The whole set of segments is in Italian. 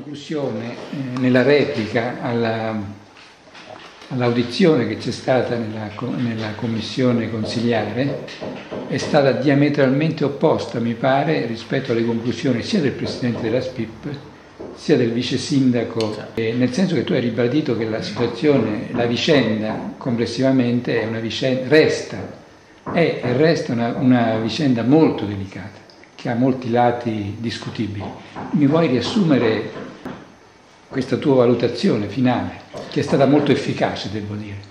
conclusione, eh, nella replica alla, all'audizione che c'è stata nella, nella, commissione consigliare, è stata diametralmente opposta, mi pare, rispetto alle conclusioni sia del Presidente della SPIP sia del vice sindaco, eh, nel senso che tu hai ribadito che la situazione, la vicenda complessivamente è una vicenda, resta, è e resta una, una vicenda molto delicata che ha molti lati discutibili. Mi vuoi riassumere questa tua valutazione finale, che è stata molto efficace, devo dire?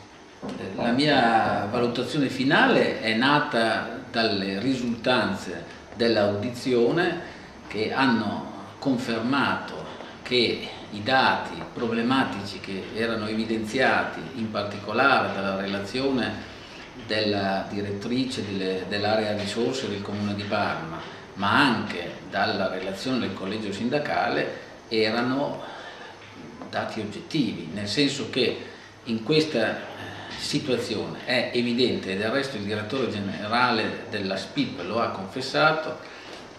La mia valutazione finale è nata dalle risultanze dell'audizione che hanno confermato che i dati problematici che erano evidenziati in particolare dalla relazione della direttrice dell'area risorse del Comune di Parma ma anche dalla relazione del collegio sindacale erano dati oggettivi, nel senso che in questa eh, situazione è evidente, e del resto il direttore generale della SPIP lo ha confessato,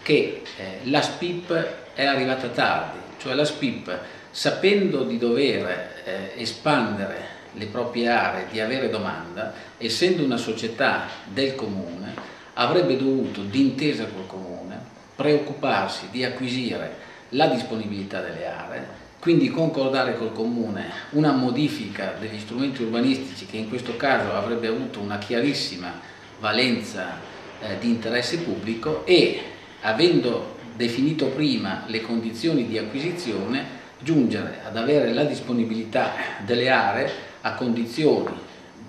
che eh, la SPIP è arrivata tardi, cioè la SPIP sapendo di dover eh, espandere le proprie aree, di avere domanda, essendo una società del comune, avrebbe dovuto, d'intesa col comune, preoccuparsi di acquisire la disponibilità delle aree, quindi concordare col comune una modifica degli strumenti urbanistici che in questo caso avrebbe avuto una chiarissima valenza eh, di interesse pubblico e avendo definito prima le condizioni di acquisizione giungere ad avere la disponibilità delle aree a condizioni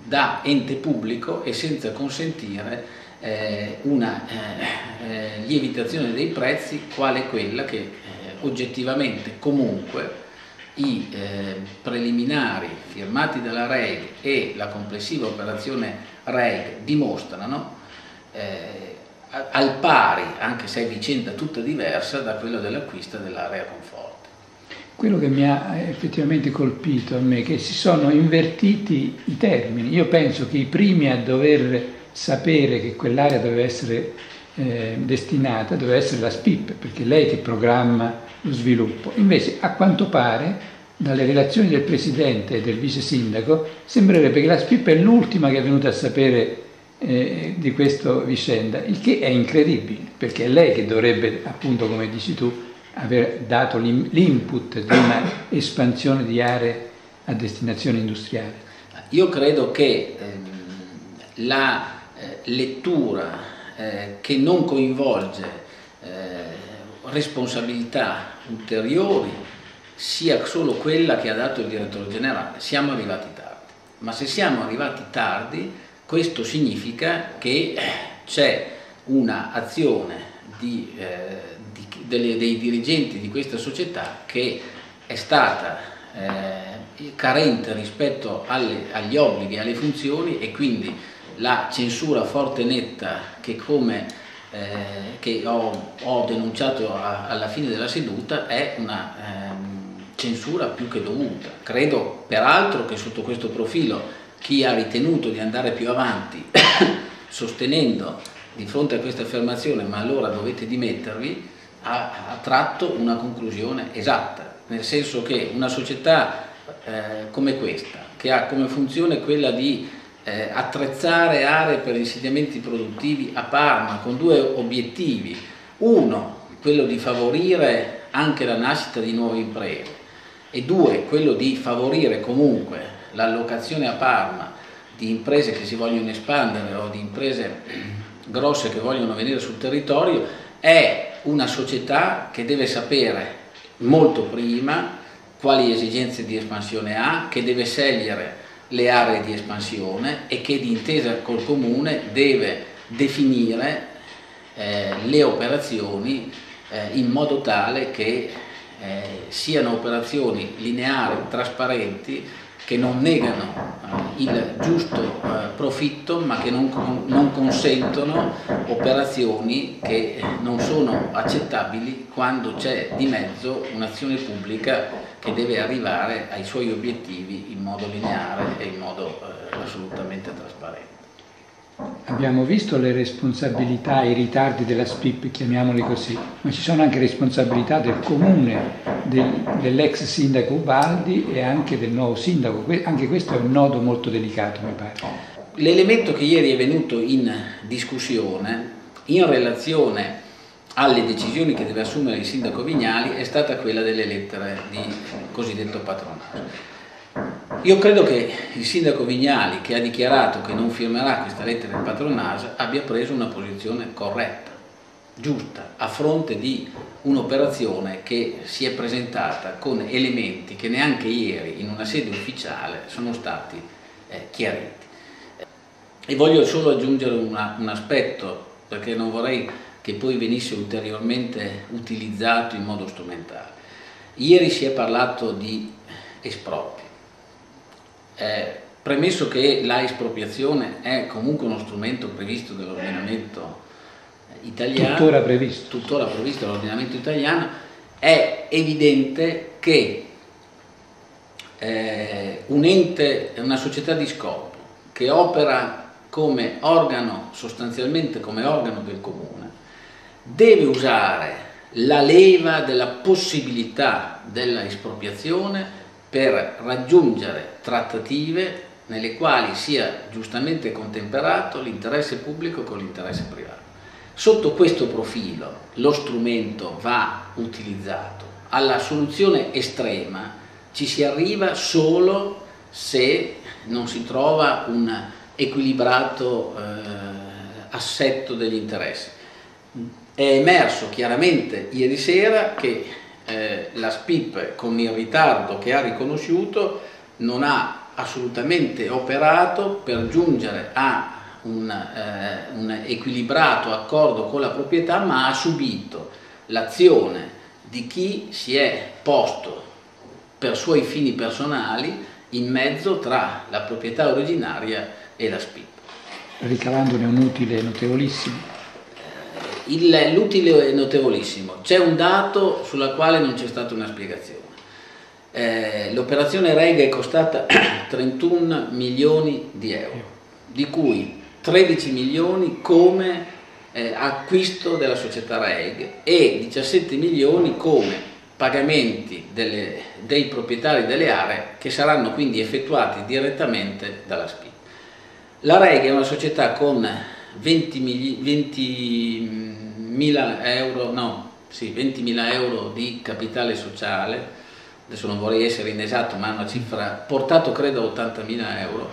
da ente pubblico e senza consentire eh, una eh, eh, lievitazione dei prezzi quale quella che eh, oggettivamente comunque i eh, preliminari firmati dalla REG e la complessiva operazione REG dimostrano eh, al pari, anche se è vicenda tutta diversa, da quello dell'acquisto dell'area conforto. Quello che mi ha effettivamente colpito a me è che si sono invertiti i termini. Io penso che i primi a dover sapere che quell'area doveva essere eh, destinata, doveva essere la SPIP, perché è lei che programma lo sviluppo. Invece, a quanto pare, dalle relazioni del Presidente e del Vice Sindaco, sembrerebbe che la SPIP è l'ultima che è venuta a sapere eh, di questa vicenda, il che è incredibile, perché è lei che dovrebbe, appunto come dici tu, aver dato l'input di una espansione di aree a destinazione industriale. Io credo che ehm, la eh, lettura eh, che non coinvolge eh, responsabilità ulteriori sia solo quella che ha dato il direttore generale. Siamo arrivati tardi, ma se siamo arrivati tardi questo significa che c'è un'azione di, eh, di, dei, dei dirigenti di questa società che è stata eh, carente rispetto alle, agli obblighi e alle funzioni e quindi la censura forte e netta che, come, eh, che ho, ho, denunciato a, alla fine della seduta è una ehm, censura più che dovuta. Credo peraltro che sotto questo profilo chi ha ritenuto di andare più avanti sostenendo di fronte a questa affermazione ma allora dovete dimettervi ha, ha tratto una conclusione esatta, nel senso che una società eh, come questa, che ha come funzione quella di eh, attrezzare aree per insediamenti produttivi a Parma con due obiettivi. Uno, quello di favorire anche la nascita di nuove imprese e due, quello di favorire comunque l'allocazione a Parma di imprese che si vogliono espandere o di imprese grosse che vogliono venire sul territorio, è una società che deve sapere molto prima quali esigenze di espansione ha, che deve scegliere le aree di espansione e che d'intesa col comune deve definire eh, le operazioni eh, in modo tale che eh, siano operazioni lineari, trasparenti, che non negano eh, il giusto eh, profitto ma che non, non, consentono operazioni che non sono accettabili quando c'è di mezzo un'azione pubblica che deve arrivare ai suoi obiettivi in modo lineare e in modo eh, assolutamente trasparente. Abbiamo visto le responsabilità, i ritardi della SPIP, chiamiamoli così, ma ci sono anche responsabilità del comune del, dell'ex sindaco Ubaldi e anche del nuovo sindaco. Anche questo è un nodo molto delicato, mi pare. L'elemento che ieri è venuto in discussione in relazione alle decisioni che deve assumere il sindaco Vignali è stata quella delle lettere di cosiddetto patronato. Io credo che il sindaco Vignali, che ha dichiarato che non firmerà questa lettera di patronage, abbia preso una posizione corretta, giusta, a fronte di un'operazione che si è presentata con elementi che neanche ieri in una sede ufficiale sono stati eh, chiariti. E voglio solo aggiungere una, un aspetto, perché non vorrei che poi venisse ulteriormente utilizzato in modo strumentale. Ieri si è parlato di espropri. Eh, premesso che la espropriazione è comunque uno strumento previsto dall'ordinamento italiano, tuttora previsto, tuttora previsto dall'ordinamento italiano, è evidente che eh, un ente, una società di scopo che opera come organo, sostanzialmente come organo del comune, deve usare la leva della possibilità della espropriazione per raggiungere trattative nelle quali sia giustamente contemperato l'interesse pubblico con l'interesse privato. Sotto questo profilo lo strumento va utilizzato. Alla soluzione estrema ci si arriva solo se non si trova un equilibrato eh, assetto degli interessi. È emerso chiaramente ieri sera che eh, la SPIP con il ritardo che ha riconosciuto non ha assolutamente operato per giungere a un, eh, un equilibrato accordo con la proprietà ma ha subito l'azione di chi si è posto per suoi fini personali in mezzo tra la proprietà originaria e la SPIP. Ricavandone un utile notevolissimo. L'utile è notevolissimo. C'è un dato sulla quale non c'è stata una spiegazione. Eh, l'operazione REG è costata 31 milioni di euro, di cui 13 milioni come eh, acquisto della società REG e 17 milioni come pagamenti delle, dei proprietari delle aree che saranno quindi effettuati direttamente dalla SPI. La REG è una società con 20 mila euro, no, sì, 20 euro di capitale sociale, adesso non vorrei essere inesatto ma è una cifra portato credo a 80 mila euro,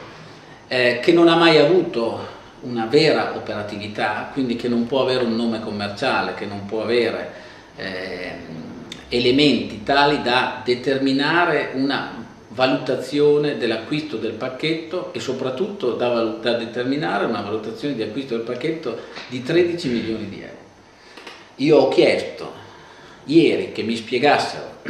eh, che non ha mai avuto una vera operatività, quindi che non può avere un nome commerciale, che non può avere... Eh, elementi tali da determinare una valutazione dell'acquisto del pacchetto e soprattutto da, da, determinare una valutazione di acquisto del pacchetto di 13 milioni di euro. Io ho chiesto ieri che mi spiegassero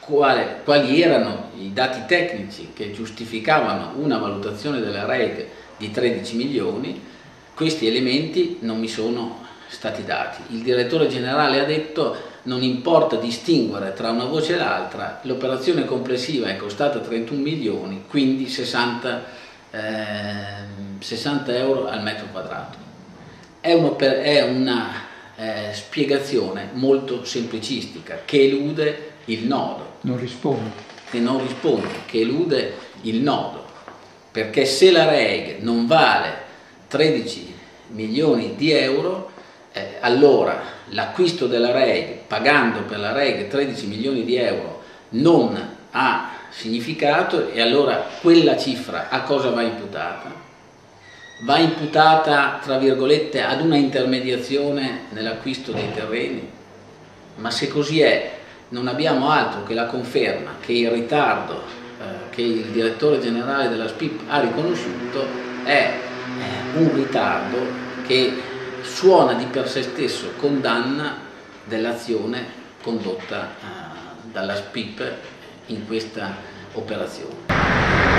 quale, quali erano i dati tecnici che giustificavano una valutazione della REG di 13 milioni, questi elementi non mi sono stati dati. Il direttore generale ha detto non importa distinguere tra una voce e l'altra, l'operazione complessiva è costata 31 milioni, quindi 60, eh, 60 euro al metro quadrato. È, è una eh, spiegazione molto semplicistica che elude il nodo. Non risponde. Che non risponde, che elude il nodo. Perché se la REG non vale 13 milioni di euro, eh, allora l'acquisto della REG, pagando per la REG 13 milioni di euro, non ha significato e allora quella cifra a cosa va imputata? Va imputata, tra virgolette, ad una intermediazione nell'acquisto dei terreni? Ma se così è, non abbiamo altro che la conferma che il ritardo eh, che il direttore generale della SPIP ha riconosciuto è eh, un ritardo che suona di per sé stesso condanna dell'azione condotta uh, dalla SPIP in questa operazione.